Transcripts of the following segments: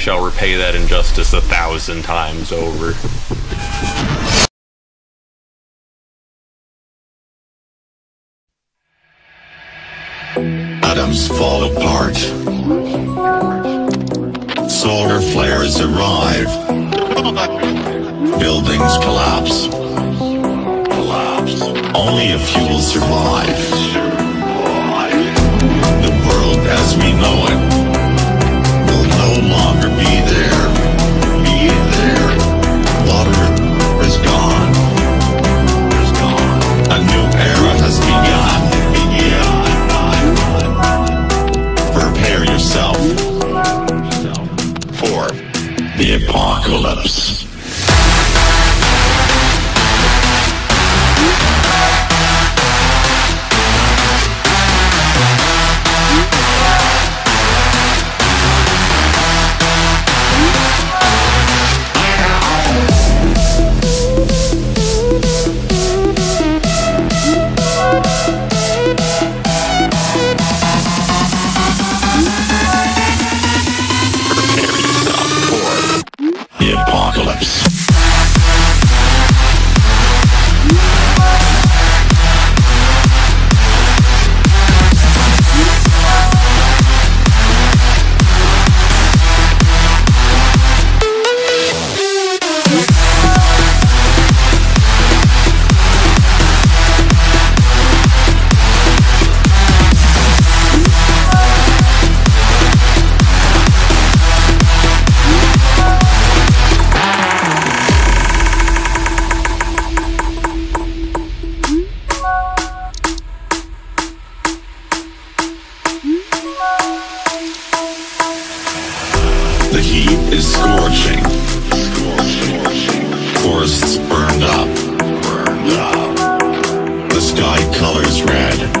shall repay that injustice a thousand times over. Atoms fall apart. Solar flares arrive. Buildings collapse. Only a few will survive. The world as we know it be there. Sky colors red.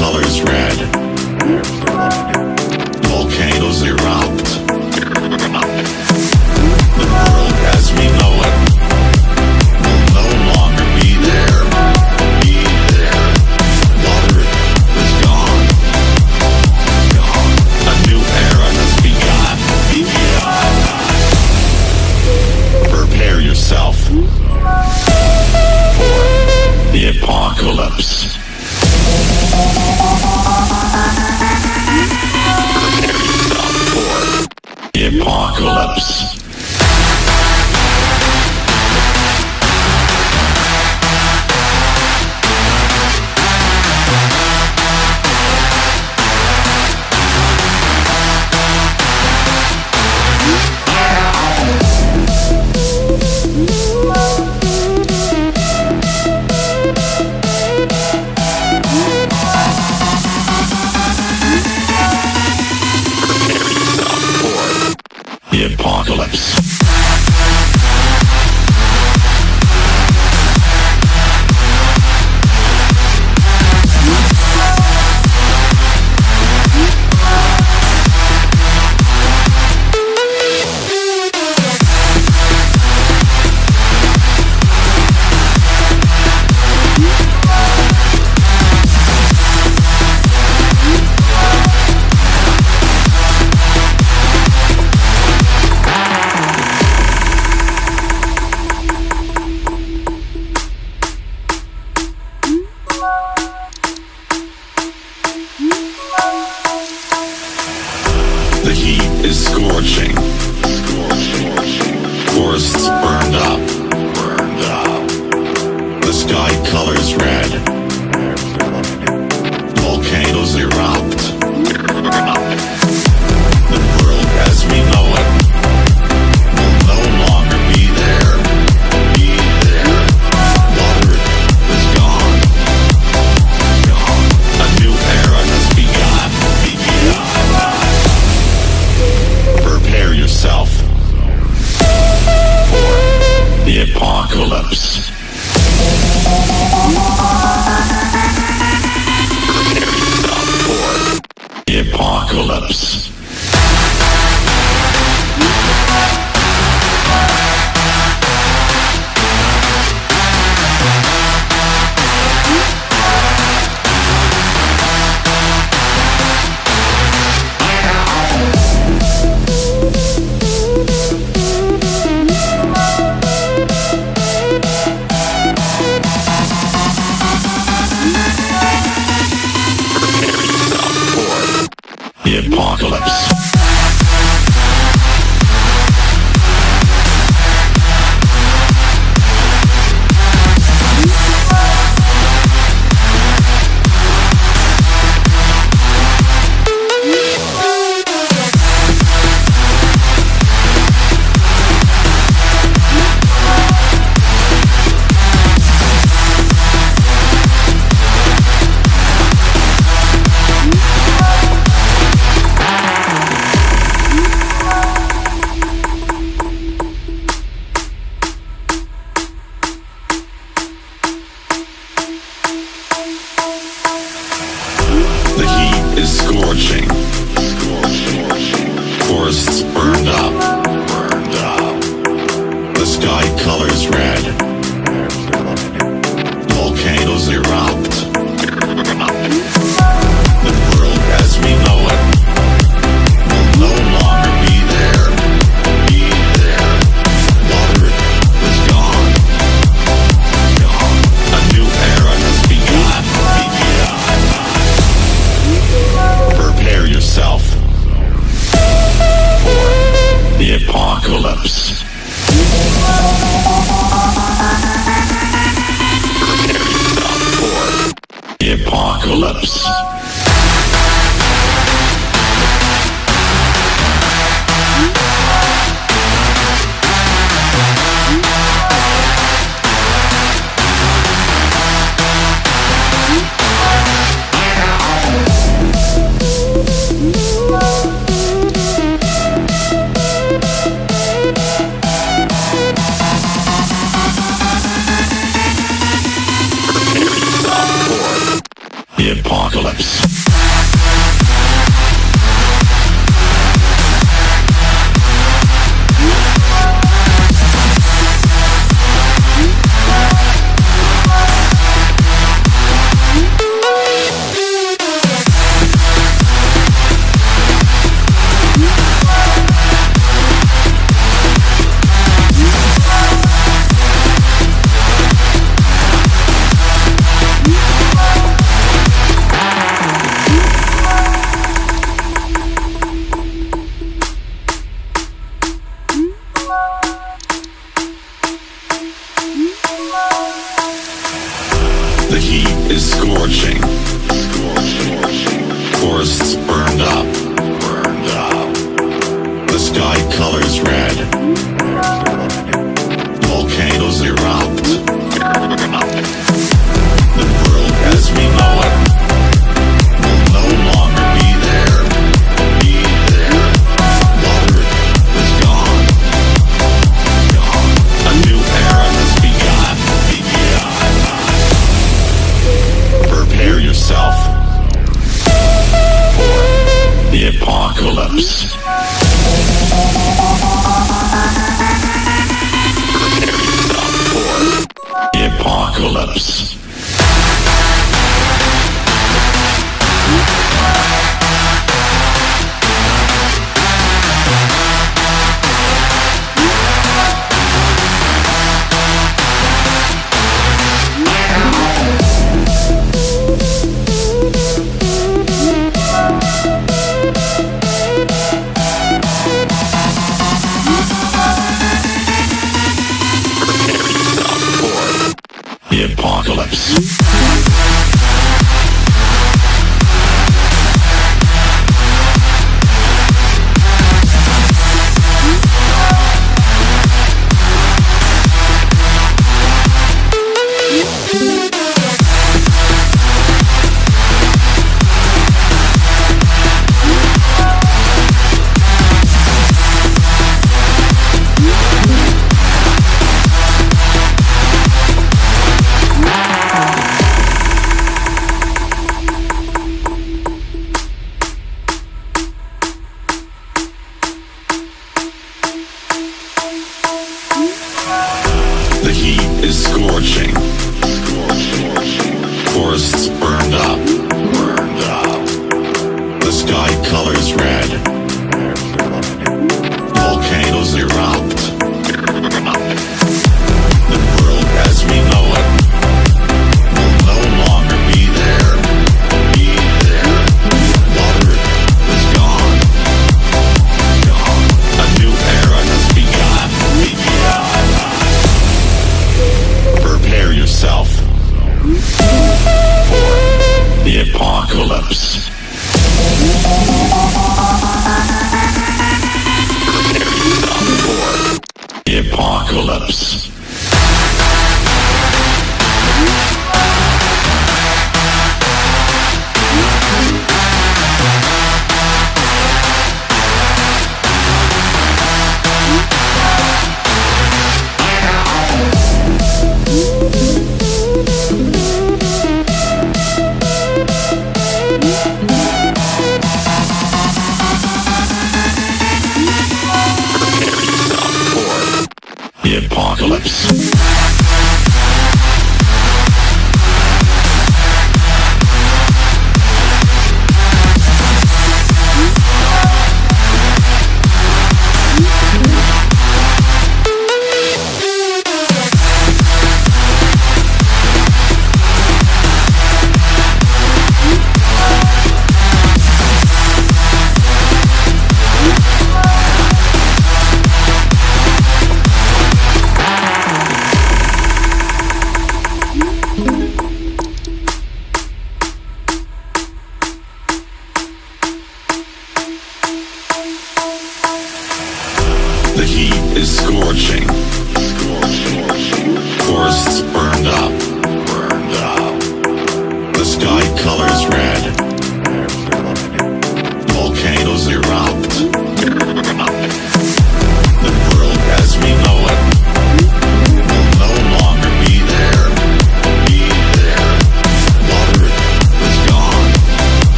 Colors red. The apocalypse. Apocalypse.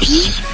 ピ。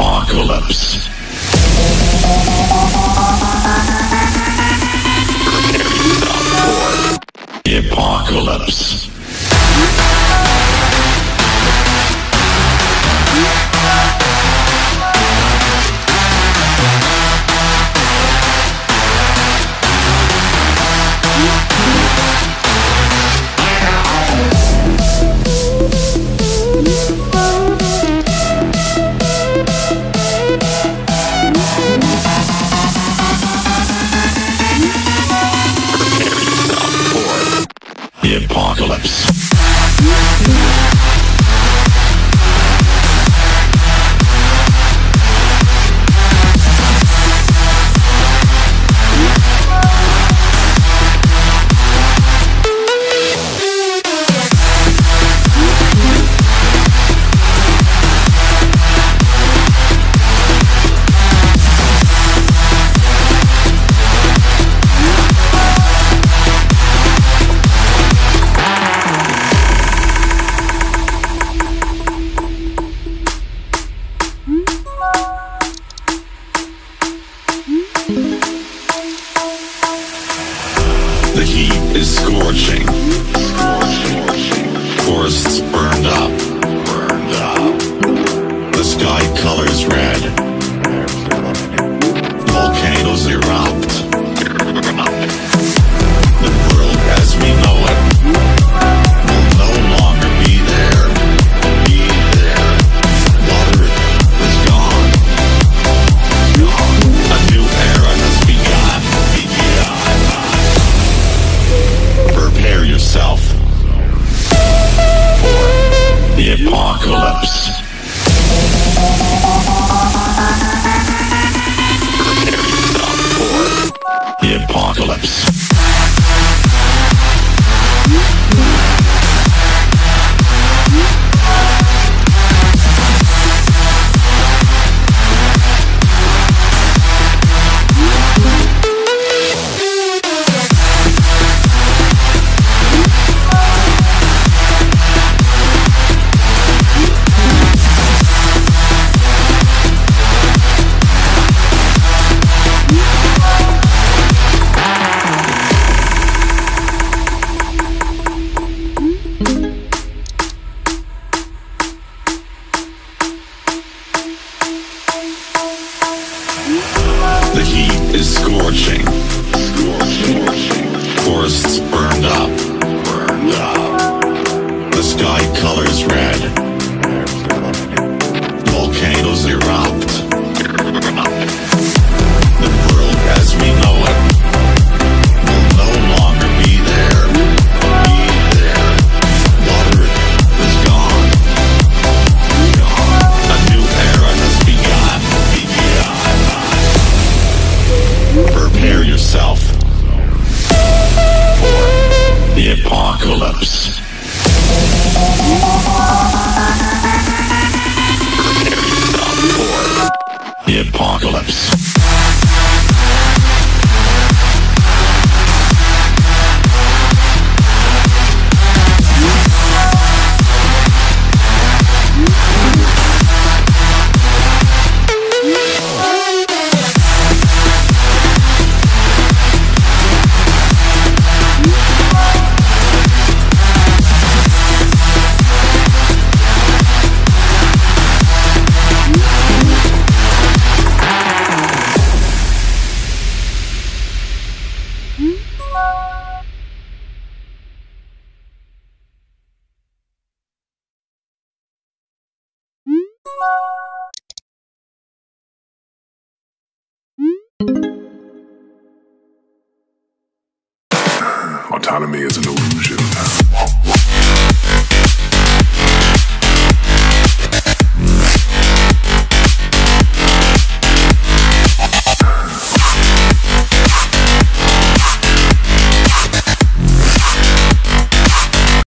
Apocalypse. Erupt.